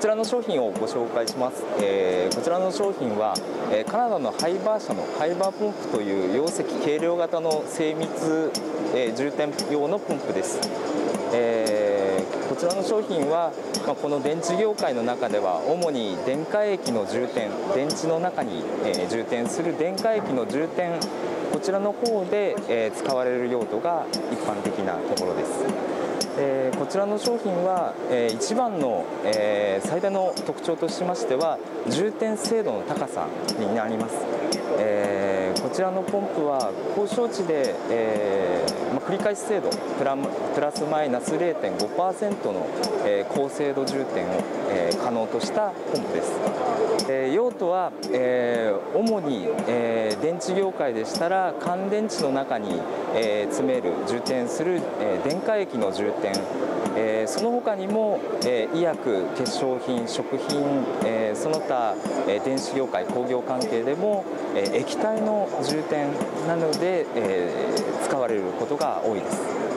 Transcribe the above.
こちらの商品をご紹介します、えー、こちらの商品は、え、カナダのハイバー社のハイバーポンプという容積軽量型の精密、え、充填用のポンプです、えー、こちらの商品は、ま、この電池業界の中では主に電化液の充填電池の中に、え、充填する電化液の充填こちらの方で、え、使われる用途が一般的なところです。えー、こちらの商品は、えー、一番の、えー、最大の特徴としましては充填精度の高さになります、え、こちらのポンプは交渉値で、えま、繰り返し精度プラプラスマイナス0.5%の、えー、高精度充填を、え、可能としたポンプです、えー、用途は、えー、主に、えー、電池業界でしたら乾電池の中に、えー、詰める充填する、えー、電化液の充填、えー、その他にも、えー、医薬、化粧品、食品、えー、その他、えー、電子業界、工業関係でも、えー、液体の充填などで、えー、使われることが多いです。